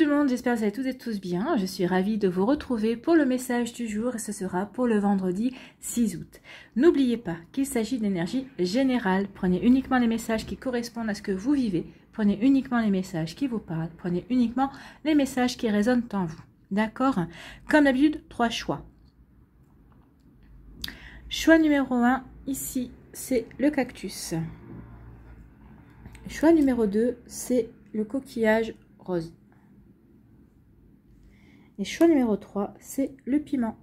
tout le monde, j'espère que vous allez toutes et tous bien. Je suis ravie de vous retrouver pour le message du jour et ce sera pour le vendredi 6 août. N'oubliez pas qu'il s'agit d'énergie générale. Prenez uniquement les messages qui correspondent à ce que vous vivez. Prenez uniquement les messages qui vous parlent. Prenez uniquement les messages qui résonnent en vous. D'accord? Comme d'habitude, trois choix. Choix numéro 1, ici, c'est le cactus. Choix numéro 2, c'est le coquillage rose. Et choix numéro 3, c'est le piment.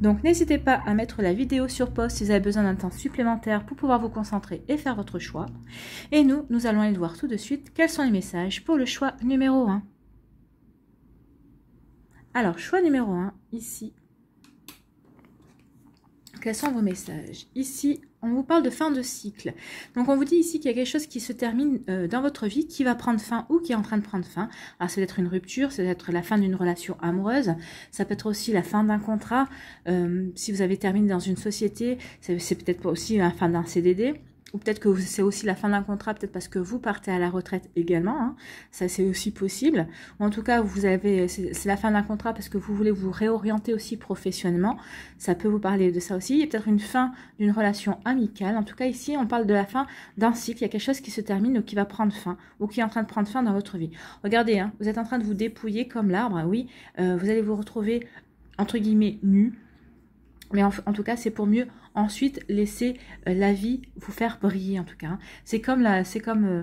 Donc n'hésitez pas à mettre la vidéo sur pause si vous avez besoin d'un temps supplémentaire pour pouvoir vous concentrer et faire votre choix. Et nous, nous allons aller voir tout de suite quels sont les messages pour le choix numéro 1. Alors, choix numéro 1, ici. Quels sont vos messages? Ici, on vous parle de fin de cycle. Donc on vous dit ici qu'il y a quelque chose qui se termine euh, dans votre vie, qui va prendre fin ou qui est en train de prendre fin. Alors c'est d'être une rupture, c'est d'être la fin d'une relation amoureuse, ça peut être aussi la fin d'un contrat. Euh, si vous avez terminé dans une société, c'est peut-être aussi la fin d'un CDD ou peut-être que c'est aussi la fin d'un contrat, peut-être parce que vous partez à la retraite également, hein. ça c'est aussi possible. Ou en tout cas, vous avez, c'est la fin d'un contrat parce que vous voulez vous réorienter aussi professionnellement, ça peut vous parler de ça aussi. Il y a peut-être une fin d'une relation amicale. En tout cas, ici, on parle de la fin d'un cycle. Il y a quelque chose qui se termine ou qui va prendre fin, ou qui est en train de prendre fin dans votre vie. Regardez, hein, vous êtes en train de vous dépouiller comme l'arbre, oui, euh, vous allez vous retrouver entre guillemets nu, mais en, tout cas, c'est pour mieux ensuite laisser euh, la vie vous faire briller, en tout cas. Hein. C'est comme la, c'est comme euh,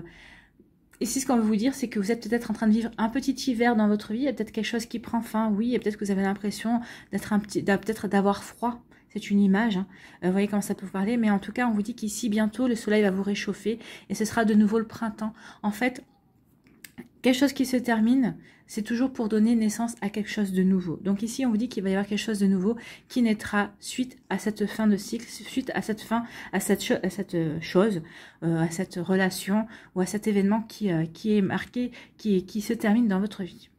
ici, ce qu'on veut vous dire, c'est que vous êtes peut-être en train de vivre un petit hiver dans votre vie. Il y a peut-être quelque chose qui prend fin, oui. Et peut-être que vous avez l'impression d'être un petit, peut-être d'avoir froid. C'est une image. Hein. Euh, vous voyez comment ça peut vous parler. Mais en tout cas, on vous dit qu'ici, bientôt, le soleil va vous réchauffer et ce sera de nouveau le printemps. En fait, quelque chose qui se termine, c'est toujours pour donner naissance à quelque chose de nouveau. Donc ici, on vous dit qu'il va y avoir quelque chose de nouveau qui naîtra suite à cette fin de cycle, suite à cette fin, à cette, à cette euh, chose, euh, à cette relation ou à cet événement qui, euh, est marqué, qui se termine dans votre vie.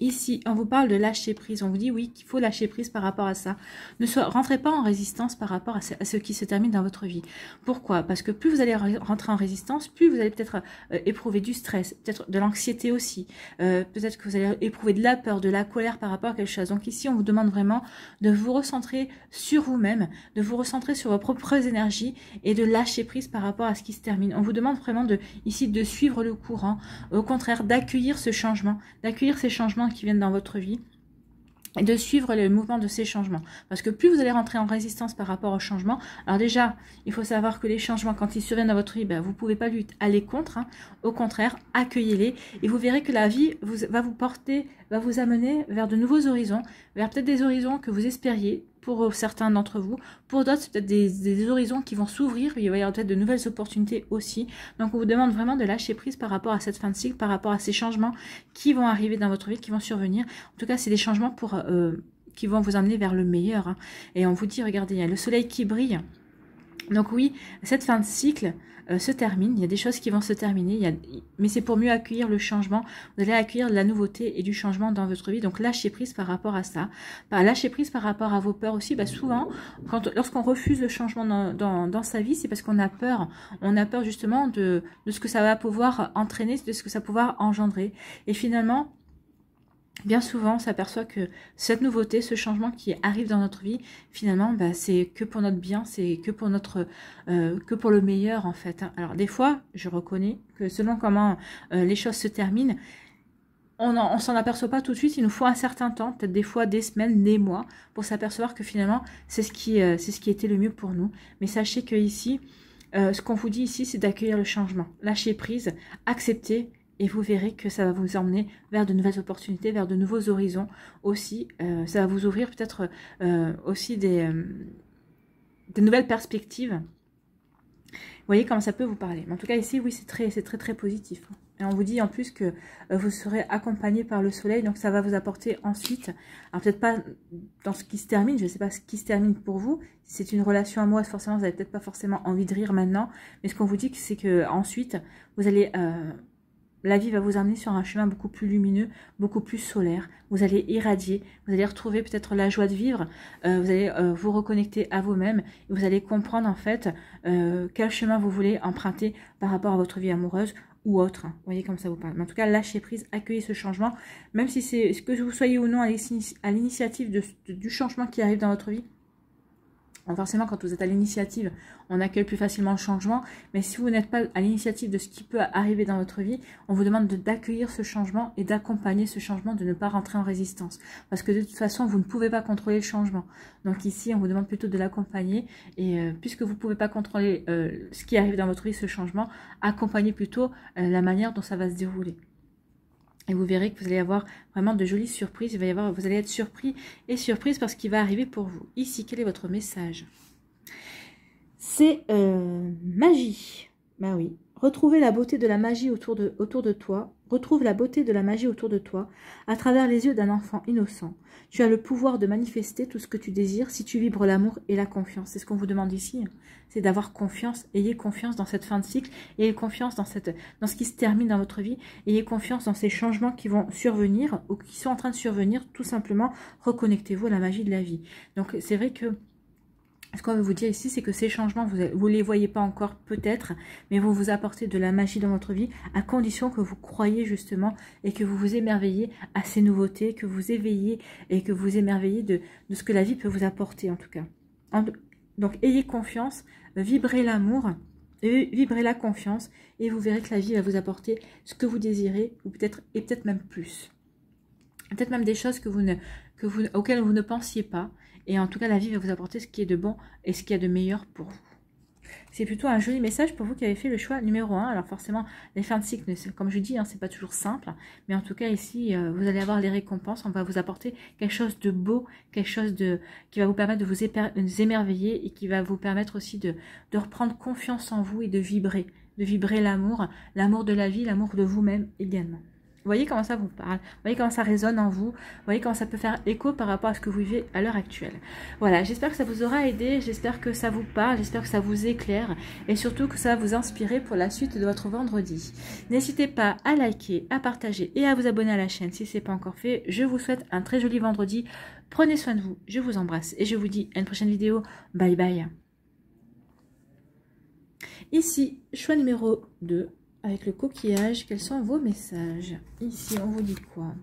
Ici, on vous parle de lâcher prise. On vous dit oui qu'il faut lâcher prise par rapport à ça. Ne rentrez pas en résistance par rapport à ce, qui se termine dans votre vie. Pourquoi? Parce que plus vous allez rentrer en résistance, plus vous allez peut-être euh, éprouver du stress, peut-être de l'anxiété aussi. Euh, peut-être que vous allez éprouver de la peur, de la colère par rapport à quelque chose. Donc ici, on vous demande vraiment de vous recentrer sur vous-même, de vous recentrer sur vos propres énergies et de lâcher prise par rapport à ce qui se termine. On vous demande vraiment de ici de suivre le courant. Au contraire, d'accueillir ce changement, d'accueillir ces changements qui viennent dans votre vie et de suivre le mouvement de ces changements. Parce que plus vous allez rentrer en résistance par rapport aux changements, alors déjà, il faut savoir que les changements, quand ils surviennent dans votre vie, ben, vous ne pouvez pas lutter, aller contre. Hein. Au contraire, accueillez-les et vous verrez que la vie va vous porter, va vous amener vers de nouveaux horizons, vers peut-être des horizons que vous espériez, pour euh, certains d'entre vous. Pour d'autres, c'est peut-être des, horizons qui vont s'ouvrir. Il va y avoir peut-être de nouvelles opportunités aussi. Donc, on vous demande vraiment de lâcher prise par rapport à cette fin de cycle, par rapport à ces changements qui vont arriver dans votre vie, qui vont survenir. En tout cas, c'est des changements pour, euh, qui vont vous amener vers le meilleur. Hein. Et on vous dit, regardez, il y a le soleil qui brille. Donc oui, cette fin de cycle, euh, se termine. Il y a des choses qui vont se terminer, mais c'est pour mieux accueillir le changement. Vous allez accueillir la nouveauté et du changement dans votre vie. Donc lâchez prise par rapport à ça. Bah, lâchez prise par rapport à vos peurs aussi. Bah, souvent, lorsqu'on refuse le changement dans, sa vie, c'est parce qu'on a peur. On a peur justement de ce que ça va pouvoir entraîner, de ce que ça va pouvoir engendrer. Et finalement, bien souvent, on s'aperçoit que cette nouveauté, ce changement qui arrive dans notre vie, finalement, bah, c'est que pour notre bien, c'est que pour notre, euh, que pour le meilleur en fait. Hein. Alors des fois, je reconnais que selon comment euh, les choses se terminent, on ne s'en aperçoit pas tout de suite. Il nous faut un certain temps, peut-être des fois des semaines, des mois, pour s'apercevoir que finalement, c'est ce qui, euh, c'est ce qui était le mieux pour nous. Mais sachez que ici, ce qu'on vous dit ici, c'est d'accueillir le changement, lâcher prise, accepter et vous verrez que ça va vous emmener vers de nouvelles opportunités, vers de nouveaux horizons aussi. Euh, ça va vous ouvrir peut-être euh, aussi des, euh, des, nouvelles perspectives. Vous voyez comment ça peut vous parler. Mais en tout cas ici, oui, c'est très, très très positif. Et on vous dit en plus que vous serez accompagné par le soleil, donc ça va vous apporter ensuite, alors peut-être pas dans ce qui se termine, je ne sais pas ce qui se termine pour vous, si c'est une relation amoureuse, forcément vous n'avez peut-être pas forcément envie de rire maintenant, mais ce qu'on vous dit c'est que ensuite vous allez la vie va vous amener sur un chemin beaucoup plus lumineux, beaucoup plus solaire. Vous allez irradier, vous allez retrouver peut-être la joie de vivre, euh, vous allez euh, vous reconnecter à vous-même, vous allez comprendre en fait euh, quel chemin vous voulez emprunter par rapport à votre vie amoureuse ou autre. Vous voyez comme ça vous parle. Mais en tout cas, lâchez prise, accueillez ce changement, même si c'est ce que vous soyez ou non à l'initiative du changement qui arrive dans votre vie forcément, quand vous êtes à l'initiative, on accueille plus facilement le changement. Mais si vous n'êtes pas à l'initiative de ce qui peut arriver dans votre vie, on vous demande d'accueillir ce changement et d'accompagner ce changement, de ne pas rentrer en résistance. Parce que de toute façon, vous ne pouvez pas contrôler le changement. Donc ici, on vous demande plutôt de l'accompagner. Et euh, puisque vous ne pouvez pas contrôler euh, ce qui arrive dans votre vie, ce changement, accompagnez plutôt euh, la manière dont ça va se dérouler. Et vous verrez que vous allez avoir vraiment de jolies surprises. Vous allez être surpris et surprise parce qu'il va arriver pour vous. Ici, quel est votre message? C'est euh, magie. Ben oui. Retrouver la beauté de la magie autour de toi. Retrouve la beauté de la magie autour de toi à travers les yeux d'un enfant innocent. Tu as le pouvoir de manifester tout ce que tu désires si tu vibres l'amour et la confiance. C'est ce qu'on vous demande ici c'est d'avoir confiance. Ayez confiance dans cette fin de cycle, ayez confiance dans, cette, dans ce qui se termine dans votre vie, ayez confiance dans ces changements qui vont survenir ou qui sont en train de survenir. Tout simplement, reconnectez-vous à la magie de la vie. Donc c'est vrai que ce qu'on veut vous dire ici, c'est que ces changements, vous ne les voyez pas encore peut-être, mais vont vous apporter de la magie dans votre vie, à condition que vous croyez justement et que vous vous émerveillez à ces nouveautés, que vous éveillez et que vous émerveillez de, ce que la vie peut vous apporter en tout cas. Donc ayez confiance, vibrez l'amour, vibrez la confiance et vous verrez que la vie va vous apporter ce que vous désirez ou peut-être et peut-être même plus. Peut-être même des choses que auxquelles vous ne pensiez pas. Et en tout cas, la vie va vous apporter ce qui est de bon et ce qui y a de meilleur pour vous. C'est plutôt un joli message pour vous qui avez fait le choix numéro 1. Alors forcément, les fins de cycle, comme je dis, hein, c'est pas toujours simple. Mais en tout cas, ici, euh, vous allez avoir les récompenses. On va vous apporter quelque chose de beau, quelque chose de qui va vous permettre de vous, émerveiller et qui va vous permettre aussi de, de reprendre confiance en vous et de vibrer. De vibrer l'amour, l'amour de la vie, l'amour de vous-même également. Voyez comment ça vous parle, voyez comment ça résonne en vous, vous voyez comment ça peut faire écho par rapport à ce que vous vivez à l'heure actuelle. Voilà, j'espère que ça vous aura aidé, j'espère que ça vous parle, j'espère que ça vous éclaire et surtout que ça va vous inspirer pour la suite de votre vendredi. N'hésitez pas à liker, à partager et à vous abonner à la chaîne si ce n'est pas encore fait. Je vous souhaite un très joli vendredi, prenez soin de vous, je vous embrasse et je vous dis à une prochaine vidéo. Bye bye. Ici, choix numéro 2 avec le coquillage, quels sont vos messages? Ici, on vous dit quoi?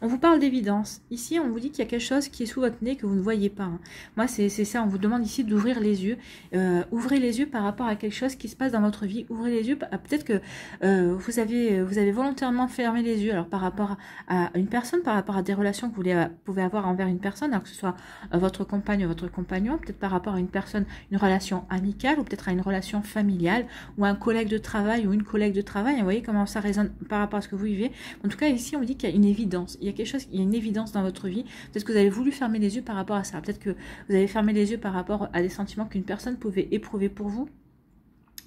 On vous parle d'évidence. Ici, on vous dit qu'il y a quelque chose qui est sous votre nez que vous ne voyez pas. Hein. Moi, c'est ça, on vous demande ici d'ouvrir les yeux. Euh, ouvrez les yeux par rapport à quelque chose qui se passe dans votre vie. Ouvrez les yeux, peut-être que euh, vous, avez, volontairement fermé les yeux alors par rapport à une personne, par rapport à des relations que vous pouvez avoir envers une personne, alors que ce soit euh, votre compagne ou votre compagnon, peut-être par rapport à une personne, une relation amicale ou peut-être à une relation familiale ou un collègue de travail ou une collègue de travail. Vous voyez comment ça résonne par rapport à ce que vous vivez. En tout cas, ici, on dit qu'il y a une évidence. Il y a quelque chose, il a une évidence dans votre vie. Peut-être que vous avez voulu fermer les yeux par rapport à ça. Peut-être que vous avez fermé les yeux par rapport à des sentiments qu'une personne pouvait éprouver pour vous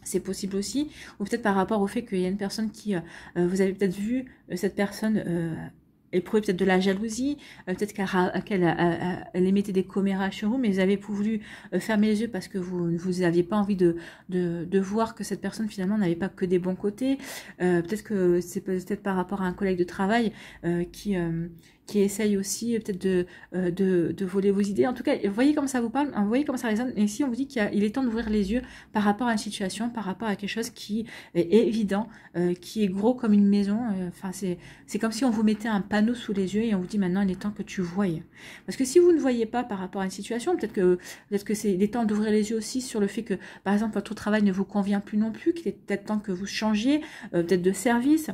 c'est possible aussi, ou peut-être par rapport au fait qu'il y a une personne qui, euh, vous avez peut-être vu euh, cette personne euh, éprouver peut-être de la jalousie, euh, peut-être qu'elle elle émettait des commérages sur vous, mais vous avez voulu euh, fermer les yeux parce que vous vous n'aviez pas envie de, de, de, voir que cette personne finalement n'avait pas que des bons côtés. Euh, peut-être que c'est peut-être par rapport à un collègue de travail qui qui essaye aussi peut-être de, de, de, voler vos idées. En tout cas, voyez comment ça vous parle, voyez comment ça résonne. Et ici, on vous dit qu'il est temps d'ouvrir les yeux par rapport à une situation, par rapport à quelque chose qui est évident, qui est gros comme une maison. Enfin, c'est comme si on vous mettait un panneau sous les yeux et on vous dit maintenant il est temps que tu voyes. Parce que si vous ne voyez pas par rapport à une situation, peut-être que peut-être que c'est il temps d'ouvrir les yeux aussi sur le fait que par exemple votre travail ne vous convient plus non plus, qu'il est peut-être temps que vous changiez euh, peut-être de service.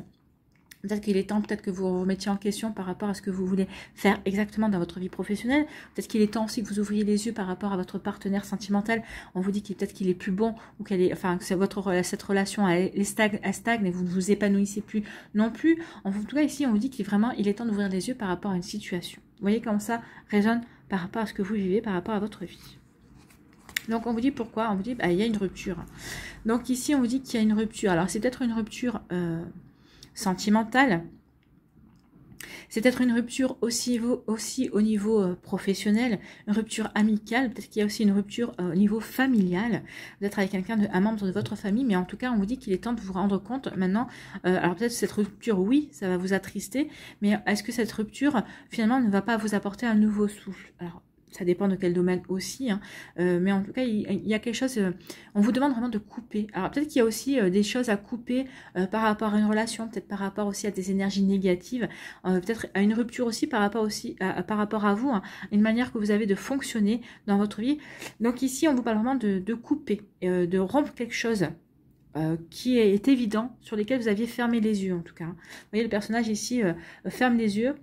Peut-être qu'il est temps, peut-être que vous vous remettiez en question par rapport à ce que vous voulez faire exactement dans votre vie professionnelle. Peut-être qu'il est temps aussi que vous ouvriez les yeux par rapport à votre partenaire sentimental. On vous dit qu'il peut-être qu'il est plus bon ou qu'elle est, enfin, que cette relation elle, stagne, stagne et vous ne vous épanouissez plus non plus. En tout cas ici, on vous dit qu'il vraiment il est temps d'ouvrir les yeux par rapport à une situation. Vous voyez comment ça résonne par rapport à ce que vous vivez, par rapport à votre vie. Donc on vous dit pourquoi? On vous dit bah, il y a une rupture. Donc ici on vous dit qu'il y a une rupture. Alors c'est peut-être une rupture euh, sentimentale. C'est peut-être une rupture aussi, au niveau euh, professionnel, une rupture amicale, peut-être qu'il y a aussi une rupture euh, au niveau familial, peut-être avec quelqu'un, un membre de votre famille, mais en tout cas, on vous dit qu'il est temps de vous rendre compte maintenant. Euh, alors peut-être cette rupture, oui, ça va vous attrister, mais est-ce que cette rupture, finalement, ne va pas vous apporter un nouveau souffle? Ça dépend de quel domaine aussi, hein. euh, mais en tout cas, il, y a quelque chose, euh, on vous demande vraiment de couper. Alors peut-être qu'il y a aussi euh, des choses à couper par rapport à une relation, peut-être par rapport aussi à des énergies négatives, peut-être à une rupture aussi par rapport aussi à, par rapport à vous, hein, une manière que vous avez de fonctionner dans votre vie. Donc ici, on vous parle vraiment de, de couper, de rompre quelque chose qui est, évident, sur lesquels vous aviez fermé les yeux en tout cas. Vous voyez, le personnage ici ferme les yeux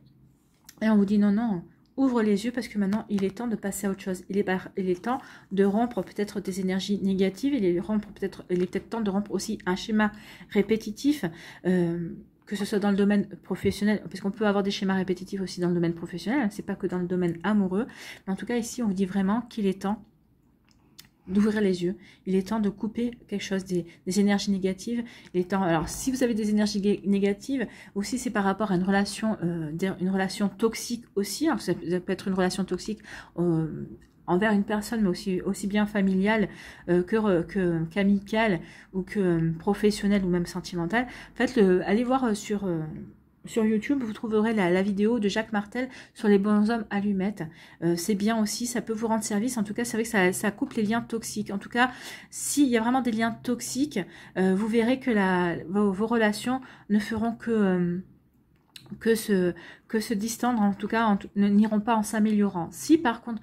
et on vous dit non, non, ouvre les yeux parce que maintenant il est temps de passer à autre chose. Il est, temps de rompre peut-être des énergies négatives, il est, peut-être, il est peut-être temps de rompre aussi un schéma répétitif, euh, que ce soit dans le domaine professionnel, parce qu'on peut avoir des schémas répétitifs aussi dans le domaine professionnel, hein, c'est pas que dans le domaine amoureux, mais en tout cas ici on vous dit vraiment qu'il est temps d'ouvrir les yeux. Il est temps de couper quelque chose des, énergies négatives. Il est temps. Alors, si vous avez des énergies négatives, aussi c'est par rapport à une relation, euh, une relation toxique aussi. Alors, ça, peut être une relation toxique. Euh, envers une personne, mais aussi, bien familiale euh, que qu'amicale ou que professionnelle ou même sentimentale. Faites-le, allez voir sur sur YouTube, vous trouverez la, vidéo de Jacques Martel sur les bonshommes allumettes. Euh, c'est bien aussi, ça peut vous rendre service. En tout cas, c'est vrai que ça, coupe les liens toxiques. En tout cas, s'il y a vraiment des liens toxiques, euh, vous verrez que la, vos, relations ne feront que... Euh, que se, que se distendre, en tout cas, n'iront pas en s'améliorant. Si par contre,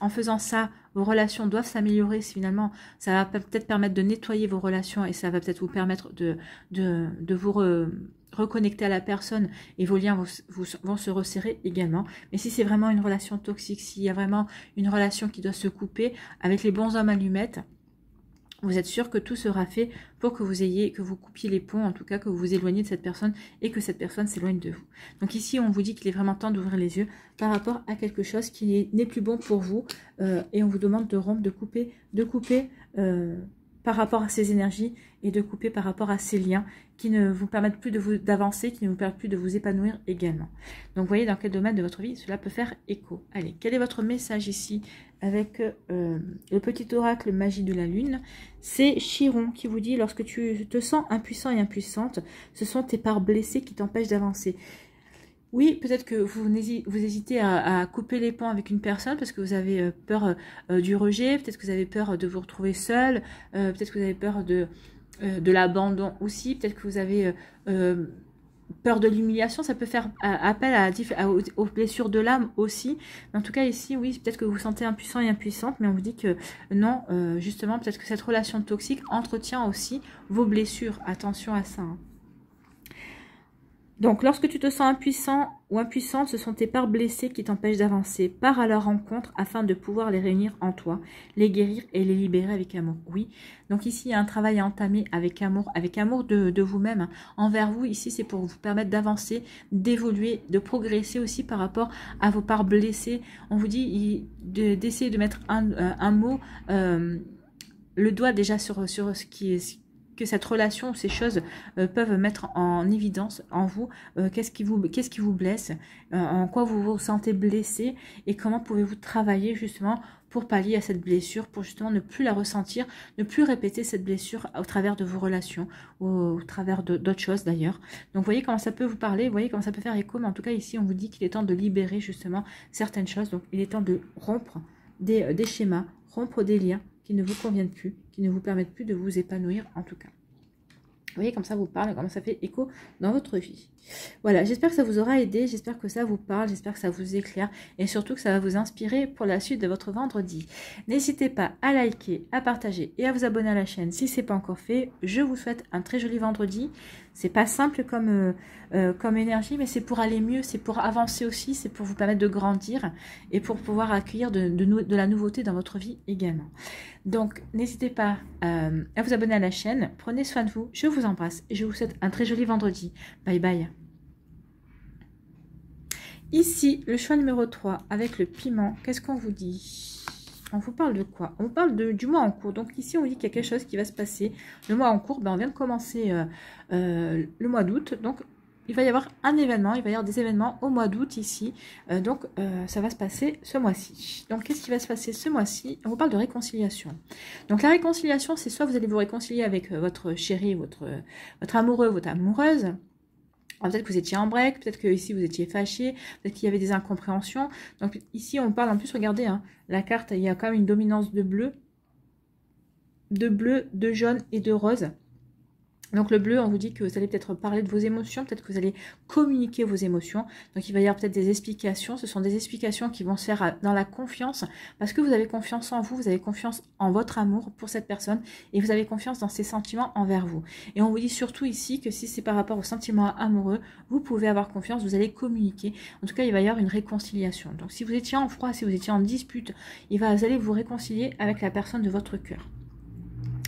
en faisant ça, vos relations doivent s'améliorer, finalement, ça va peut-être permettre de nettoyer vos relations et ça va peut-être vous permettre de, de, de vous reconnecter à la personne et vos liens vont, se resserrer également. Mais si c'est vraiment une relation toxique, s'il y a vraiment une relation qui doit se couper avec les bons hommes allumettes, vous êtes sûr que tout sera fait pour que vous ayez, que vous coupiez les ponts, en tout cas que vous vous éloignez de cette personne et que cette personne s'éloigne de vous. Donc ici, on vous dit qu'il est vraiment temps d'ouvrir les yeux par rapport à quelque chose qui n'est plus bon pour vous euh, et on vous demande de rompre, de couper, de couper euh, par rapport à ces énergies et de couper par rapport à ces liens qui ne vous permettent plus d'avancer, qui ne vous permettent plus de vous épanouir également. Donc voyez dans quel domaine de votre vie cela peut faire écho. Allez, quel est votre message ici avec euh, le petit oracle magie de la lune? C'est Chiron qui vous dit lorsque tu te sens impuissant et impuissante, ce sont tes parts blessées qui t'empêchent d'avancer. Oui, peut-être que vous, vous hésitez à, couper les ponts avec une personne parce que vous avez euh, peur euh, du rejet, peut-être que vous avez peur de vous retrouver seul, euh, peut-être que vous avez peur de, l'abandon aussi, peut-être que vous avez peur de l'humiliation, ça peut faire appel aux, blessures de l'âme aussi. en tout cas, ici, oui, peut-être que vous vous sentez impuissant et impuissante, mais on vous dit que non, justement, peut-être que cette relation toxique entretient aussi vos blessures. Attention à ça. Hein. Donc, lorsque tu te sens impuissant ou impuissante, ce sont tes parts blessées qui t'empêchent d'avancer. Pars à leur rencontre afin de pouvoir les réunir en toi, les guérir et les libérer avec amour. Oui, donc ici, il y a un travail à entamer avec amour, avec amour de, vous-même, envers vous. Ici, c'est pour vous permettre d'avancer, d'évoluer, de progresser aussi par rapport à vos parts blessées. On vous dit d'essayer de, mettre un, euh, mot... Euh, le doigt déjà sur, sur ce qui est cette relation, ces choses euh, peuvent mettre en évidence en vous euh, qu'est-ce qui vous qu'est-ce qui vous blesse, euh, en quoi vous vous sentez blessé et comment pouvez-vous travailler justement pour pallier à cette blessure, pour justement ne plus la ressentir, ne plus répéter cette blessure au travers de vos relations ou au travers d'autres choses d'ailleurs. Donc voyez comment ça peut vous parler, voyez comment ça peut faire écho, mais en tout cas ici on vous dit qu'il est temps de libérer justement certaines choses, donc il est temps de rompre des schémas, rompre des liens qui ne vous conviennent plus, qui ne vous permettent plus de vous épanouir en tout cas. Vous voyez comme ça vous parle, comment ça fait écho dans votre vie. Voilà, j'espère que ça vous aura aidé, j'espère que ça vous parle, j'espère que ça vous éclaire et surtout que ça va vous inspirer pour la suite de votre vendredi. N'hésitez pas à liker, à partager et à vous abonner à la chaîne si ce n'est pas encore fait. Je vous souhaite un très joli vendredi. C'est pas simple comme, euh, euh, comme énergie, mais c'est pour aller mieux, c'est pour avancer aussi, c'est pour vous permettre de grandir et pour pouvoir accueillir de, de, la nouveauté dans votre vie également. Donc, n'hésitez pas euh, à vous abonner à la chaîne. Prenez soin de vous. Je vous embrasse et je vous souhaite un très joli vendredi. Bye bye. Ici, le choix numéro 3 avec le piment. Qu'est-ce qu'on vous dit? On vous parle de quoi? On parle du mois en cours. Donc ici, on dit qu'il y a quelque chose qui va se passer. Le mois en cours, ben, on vient de commencer euh, euh, le mois d'août. Donc il va y avoir un événement, il va y avoir des événements au mois d'août ici. Euh, donc, ça va se passer ce mois-ci. Donc, qu'est-ce qui va se passer ce mois-ci? On vous parle de réconciliation. Donc, la réconciliation, c'est soit vous allez vous réconcilier avec votre chéri, votre, votre amoureux, votre amoureuse. Peut-être que vous étiez en break, peut-être que ici vous étiez fâché, peut-être qu'il y avait des incompréhensions. Donc ici on parle en plus, regardez, hein, la carte, il y a quand même une dominance de bleu, de bleu, de jaune et de rose. Donc le bleu, on vous dit que vous allez peut-être parler de vos émotions, peut-être que vous allez communiquer vos émotions. Donc il va y avoir peut-être des explications. Ce sont des explications qui vont se faire dans la confiance parce que vous avez confiance en vous, vous avez confiance en votre amour pour cette personne et vous avez confiance dans ses sentiments envers vous. Et on vous dit surtout ici que si c'est par rapport aux sentiments amoureux, vous pouvez avoir confiance, vous allez communiquer. En tout cas, il va y avoir une réconciliation. Donc si vous étiez en froid, si vous étiez en dispute, il va, vous vous réconcilier avec la personne de votre cœur.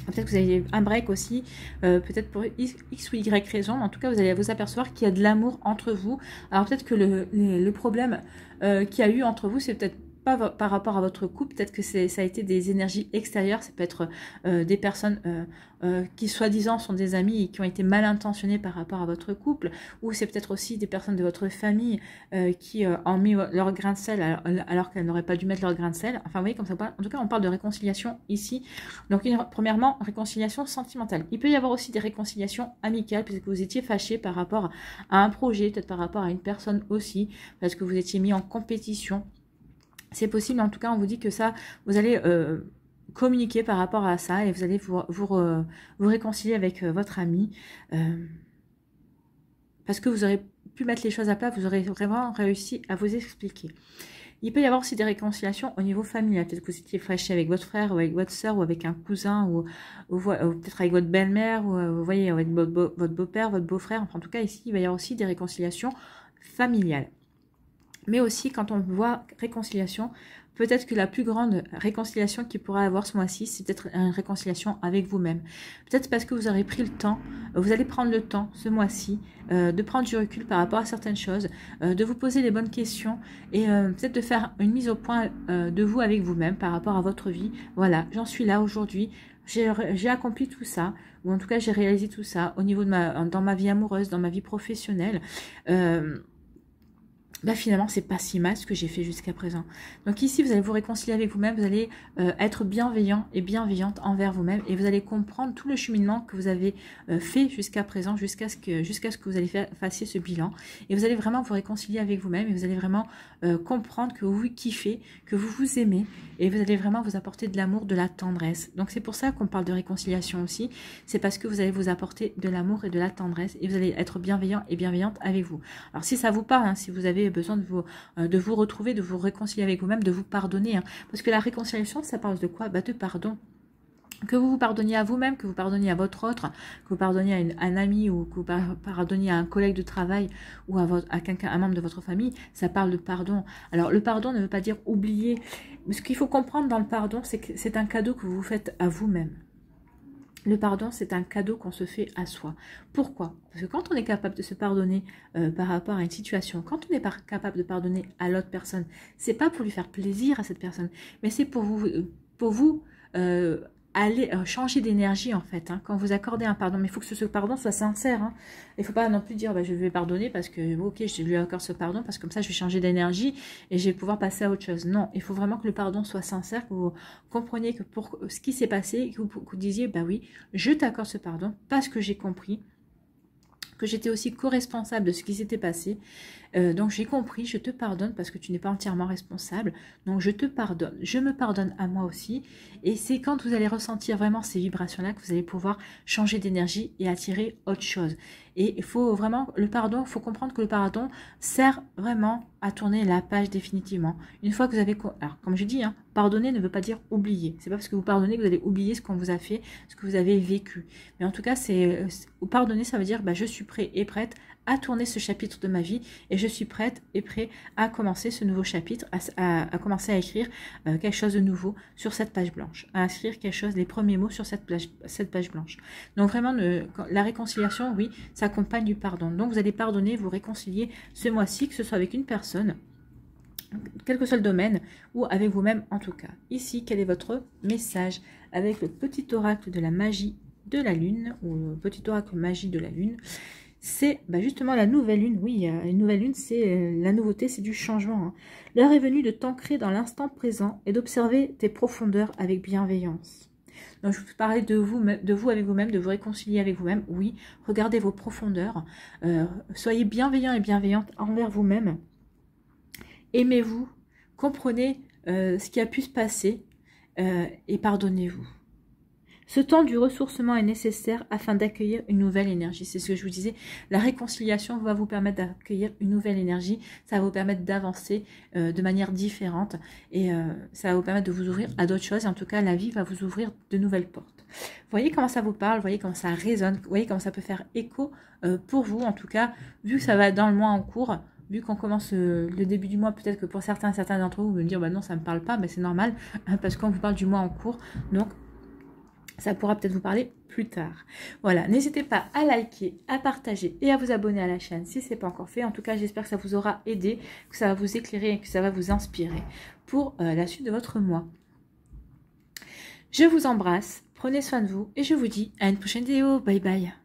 Peut-être que vous avez un break aussi, euh, peut-être pour X ou Y raison. En tout cas, vous allez vous apercevoir qu'il y a de l'amour entre vous. Alors peut-être que le, le, problème euh, qu'il y a eu entre vous, c'est peut-être par rapport à votre couple, peut-être que ça a été des énergies extérieures, ça peut être euh, des personnes euh, euh, qui soi-disant sont des amis et qui ont été mal intentionnées par rapport à votre couple, ou c'est peut-être aussi des personnes de votre famille qui ont mis leur grain de sel alors, qu'elles n'auraient pas dû mettre leur grain de sel. Enfin, vous voyez, comme ça, en tout cas, on parle de réconciliation ici. Donc, premièrement, réconciliation sentimentale. Il peut y avoir aussi des réconciliations amicales, puisque vous étiez fâché par rapport à un projet, peut-être par rapport à une personne aussi, parce que vous étiez mis en compétition c'est possible, en tout cas, on vous dit que ça, vous allez euh, communiquer par rapport à ça et vous allez vous, réconcilier avec euh, votre ami. Euh, parce que vous aurez pu mettre les choses à plat, vous aurez vraiment réussi à vous expliquer. Il peut y avoir aussi des réconciliations au niveau familial. Peut-être que vous étiez fâché avec votre frère ou avec votre soeur ou avec un cousin ou, peut-être avec votre belle-mère ou vous voyez avec votre beau-père, votre beau-frère. Enfin, en tout cas, ici, il va y avoir aussi des réconciliations familiales. Mais aussi, quand on voit réconciliation, peut-être que la plus grande réconciliation qu'il pourra avoir ce mois-ci, c'est peut-être une réconciliation avec vous-même. Peut-être parce que vous aurez pris le temps, vous allez prendre le temps ce mois-ci euh, de prendre du recul par rapport à certaines choses, euh, de vous poser les bonnes questions et euh, peut-être de faire une mise au point de vous avec vous-même par rapport à votre vie. Voilà, j'en suis là aujourd'hui. J'ai accompli tout ça, ou en tout cas j'ai réalisé tout ça au niveau de ma, dans ma vie amoureuse, dans ma vie professionnelle bah finalement c'est pas si mal ce que j'ai fait jusqu'à présent. Donc ici vous allez vous réconcilier avec vous-même, vous allez euh, être bienveillant et bienveillante envers vous-même et vous allez comprendre tout le cheminement que vous avez euh, fait jusqu'à présent, jusqu'à ce que ce que vous allez faire passer ce bilan et vous allez vraiment vous réconcilier avec vous-même et vous allez vraiment euh, comprendre que vous vous kiffez, que vous vous aimez et vous allez vraiment vous apporter de l'amour, de la tendresse. Donc c'est pour ça qu'on parle de réconciliation aussi, c'est parce que vous allez vous apporter de l'amour et de la tendresse et vous allez être bienveillant et bienveillante avec vous. Alors si ça vous parle, hein, si vous avez besoin de vous, euh, de vous retrouver, de vous réconcilier avec vous-même, de vous pardonner. Hein. Parce que la réconciliation, ça parle de quoi? Bah, De pardon que vous vous pardonniez à vous-même, que vous pardonniez à votre autre, que vous pardonniez à un ami ou que vous pardonniez à un collègue de travail ou à, un membre de votre famille, ça parle de pardon. Alors le pardon ne veut pas dire oublier. Ce qu'il faut comprendre dans le pardon, c'est que c'est un cadeau que vous vous faites à vous-même. Le pardon, c'est un cadeau qu'on se fait à soi. Pourquoi? Parce que quand on est capable de se pardonner euh, par rapport à une situation, quand on n'est pas capable de pardonner à l'autre personne, c'est pas pour lui faire plaisir à cette personne, mais c'est pour vous, euh, pour vous euh, aller euh, changer d'énergie en fait. Hein, quand vous accordez un pardon, mais il faut que ce, pardon soit sincère. Hein. Il ne faut pas non plus dire bah, je vais pardonner parce que ok je lui accorde ce pardon parce que comme ça je vais changer d'énergie et je vais pouvoir passer à autre chose. Non, il faut vraiment que le pardon soit sincère, que vous compreniez que pour ce qui s'est passé, vous, que vous disiez bah oui je t'accorde ce pardon parce que j'ai compris que j'étais aussi co-responsable de ce qui s'était passé. Euh, donc j'ai compris, je te pardonne parce que tu n'es pas entièrement responsable. Donc je te pardonne, je me pardonne à moi aussi. Et c'est quand vous allez ressentir vraiment ces vibrations-là que vous allez pouvoir changer d'énergie et attirer autre chose. Et il faut vraiment, le pardon, il faut comprendre que le pardon sert vraiment à tourner la page définitivement. Une fois que vous avez, alors comme je dis, hein, pardonner ne veut pas dire oublier. C'est pas parce que vous pardonnez que vous allez oublier ce qu'on vous a fait, ce que vous avez vécu. Mais en tout cas, c'est pardonner, ça veut dire, bah, je suis prêt et prête à tourner ce chapitre de ma vie et je suis prête et prêt à commencer ce nouveau chapitre, à, commencer à écrire euh, quelque chose de nouveau sur cette page blanche, à inscrire quelque chose, les premiers mots sur cette, page, cette page blanche. Donc vraiment, la réconciliation, oui, ça accompagne du pardon. Donc vous allez pardonner, vous réconcilier ce mois-ci, que ce soit avec une personne, quel que soit le domaine, ou avec vous-même en tout cas. Ici, quel est votre message? Avec le petit oracle de la magie de la lune, ou le petit oracle magie de la lune c'est bah, justement la nouvelle lune. Oui, une nouvelle lune, c'est euh, la nouveauté, c'est du changement. Hein. L'heure est venue de t'ancrer dans l'instant présent et d'observer tes profondeurs avec bienveillance. Donc, je vous parlais de vous, de vous avec vous-même, de vous réconcilier avec vous-même. Oui, regardez vos profondeurs. Euh, soyez bienveillant et bienveillante envers vous-même. Aimez-vous. Comprenez euh, ce qui a pu se passer et pardonnez-vous. Ce temps du ressourcement est nécessaire afin d'accueillir une nouvelle énergie. C'est ce que je vous disais. La réconciliation va vous permettre d'accueillir une nouvelle énergie. Ça va vous permettre d'avancer euh, de manière différente. Et euh, ça va vous permettre de vous ouvrir à d'autres choses. Et en tout cas, la vie va vous ouvrir de nouvelles portes. Voyez comment ça vous parle, voyez comment ça résonne, voyez comment ça peut faire écho euh, pour vous. En tout cas, vu que ça va dans le mois en cours, vu qu'on commence le début du mois, peut-être que pour certains, certains d'entre vous, vous me dire, bah non, ça ne me parle pas, mais c'est normal, hein, parce qu'on vous parle du mois en cours. Donc, ça pourra peut-être vous parler plus tard. Voilà, n'hésitez pas à liker, à partager et à vous abonner à la chaîne si ce n'est pas encore fait. En tout cas, j'espère que ça vous aura aidé, que ça va vous éclairer et que ça va vous inspirer pour euh, la suite de votre mois. Je vous embrasse, prenez soin de vous et je vous dis à une prochaine vidéo. Bye bye